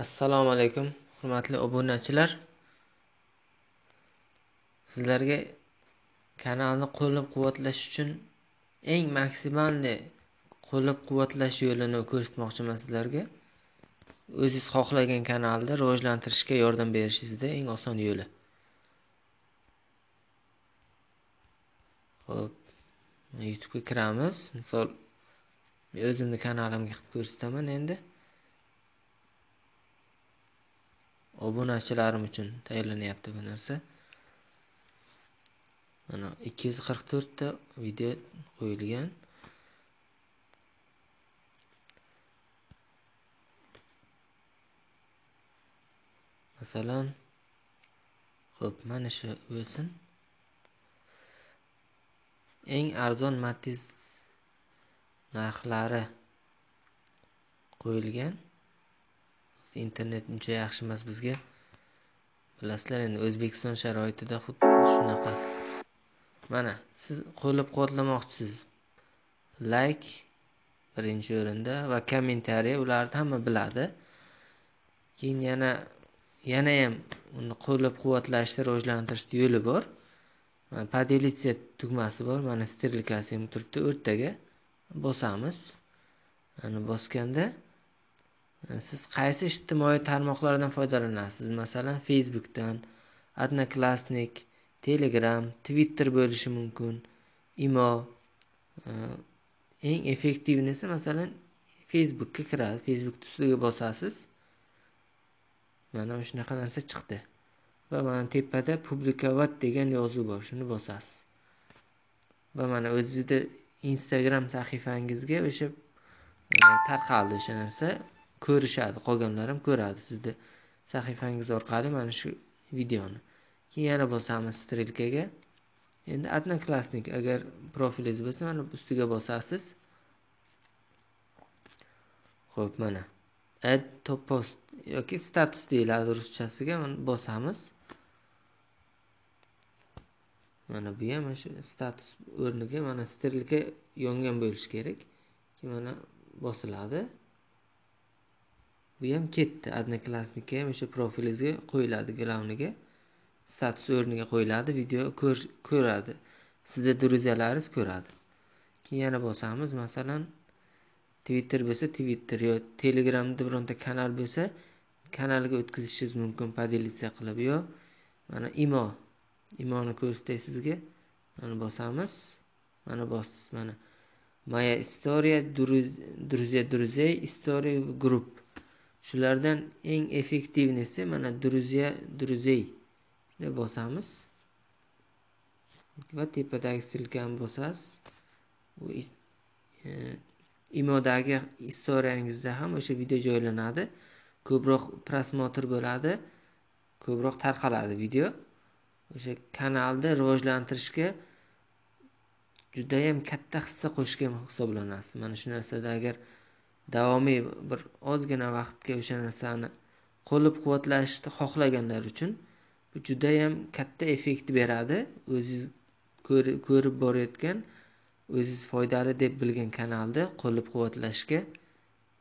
Assalomu alaykum, hurmatli obunachilar. Sizlarga kanalni qo'llab-quvvatlash uchun eng maksimalniy qo'llab-quvvatlash yo'lini ko'rsatmoqchiman sizlarga. O'zingiz xohlagan kanalni rivojlantirishga yordam berishingizda eng oson yo'li. Xo'p, YouTube'ga kiramiz. Misol men o'zimni kanalimga qilib ko'rsataman endi. Obunachilarim uchun tayyorlanyapti bu narsa. Mana 244 ta video qo'yilgan. Masalan, xo'p, mana shu bo'lsin. Eng arzon Matiz narxlari qo'yilgan. Internet uncha yaxshi emas bizga. Bilasizlar endi o'zbekiston sharoitida xuddi shunaqa. Mana siz qo'llab quvvatlamoqchisiz. Layk birinchi o'rinda va kommentariy ularni hamma biladi. Keyin yana yana ham uni qo'llab quvvatlashni rivojlantirishni yo'li bor. Поделиться tugmasi bor. Mana stirlikasi ham turibdi o'rtaga. Bosamiz. Ana bosganda Э, siz qaysi ijtimoiy tarmoqlardan foydalanasiz? Masalan facebookdan odnoklassnik telegram twitter bo'lishi mumkin imo e, eng effektivnisi masalan facebookka kiradi. Facebook ustiga bosasiz. Mana shunaqa narsa chiqdi. Va mana tepada publikovat degan yozuv bor. Shuni bosasiz. Va mana o'zizni instagram sahifangizga o'sha e, tarqaldi o'sha narsa. Ko'rishadi qolganlar ham ko'radi sizni sahifangiz orqali mana shu videoni. Keyin yana bosamiz strelkaga. Endi одноклассник agar profilingiz bo'lsa mana ustiga bosasiz. Ho'p mana. Add to post yoki status deyiladi ruschasiga mana bosamiz. Mana bu ham shu status o'rniga mana strelka yongan bo'lishi kerak keyin mana bosiladi. Bu ham ketdi. Одноклассникka ham o'sha profilingizga qo'yiladi glavniga status o'rniga qo'yiladi video ko'radi. Sizni друзьяларingiz ko'radi. Keyin yana bosamiz. Masalan twitter bo'lsa twitter yo telegramda bironta kanal bo'lsa kanalga o'tkazishingiz mumkin. Поделиться qilib yo mana imo. Imoni ko'rsatay sizga. Mana bosamiz. Mana bosdiz mana. Моя история друзья друзей история групп shulardan eng effektivnisi mana друзья druzey deb bosamiz. Va tepadagi ssilkani bosasiz. Bu e, imodagi istoriyangizda ham o'sha video joylanadi. Ko'proq prosmotr bo'ladi ko'proq tarqaladi video. O'sha kanalni rivojlantirishga judayam katta hissa qo'shgan hisoblanasiz. Mana shu narsada agar davomiy bir ozgina vaqtga o'sha narsani qo'llab quvvatlashni xohlaganlar uchun bu judayam katta effekt beradi. O'ziz ko'rib borayotgan o'ziz foydali deb bilgan kanalni qo'llab quvvatlashga